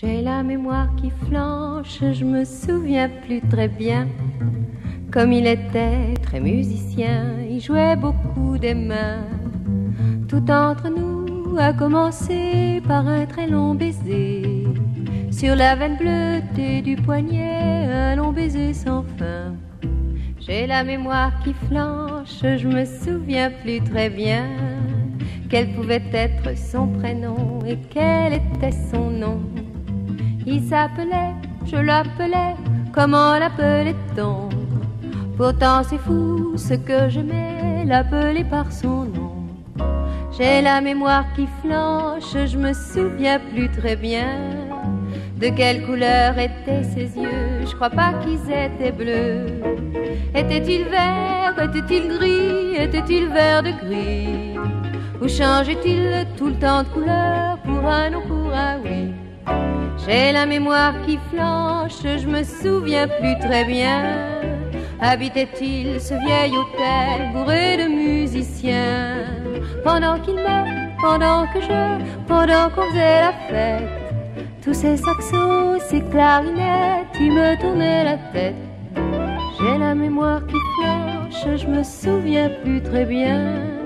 J'ai la mémoire qui flanche, je me souviens plus très bien. Comme il était très musicien, il jouait beaucoup des mains. Tout entre nous a commencé par un très long baiser. Sur la veine bleutée du poignet, un long baiser sans fin. J'ai la mémoire qui flanche, je me souviens plus très bien quel pouvait être son prénom et quel était son nom. Il s'appelait, je l'appelais, comment l'appelait-on? Pourtant c'est fou ce que j'aimais, l'appeler par son nom. J'ai la mémoire qui flanche, je me souviens plus très bien de quelle couleur étaient ses yeux Je crois pas qu'ils étaient bleus. Était-il vert Était-il gris Était-il vert de gris? Ou changeait-il tout le temps de couleur pour un ou pour un oui? J'ai la mémoire qui flanche, je me souviens plus très bien. Habitait-il ce vieil hôtel bourré de musiciens? Pendant qu'il m'aime, pendant que je, pendant qu'on faisait la fête tous ces saxos, ces clarinettes, ils me tournaient la tête. J'ai la mémoire qui flanche, je me souviens plus très bien.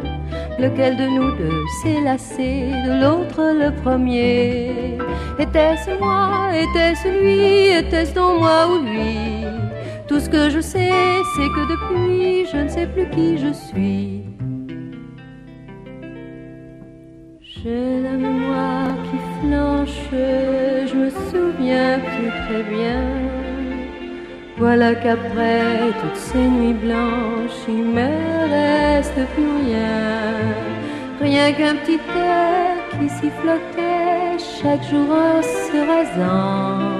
Lequel de nous deux s'est lassé de l'autre le premier? Était-ce moi? Était-ce lui? Était-ce donc moi ou lui? Tout ce que je sais, c'est que depuis, je ne sais plus qui je suis. J'ai la mémoire qui flanche, je me souviens plus très bien. Voilà qu'après toutes ces nuits blanches, il me reste plus rien. Rien qu'un petit air qui s'y flottait chaque jour en se rasant.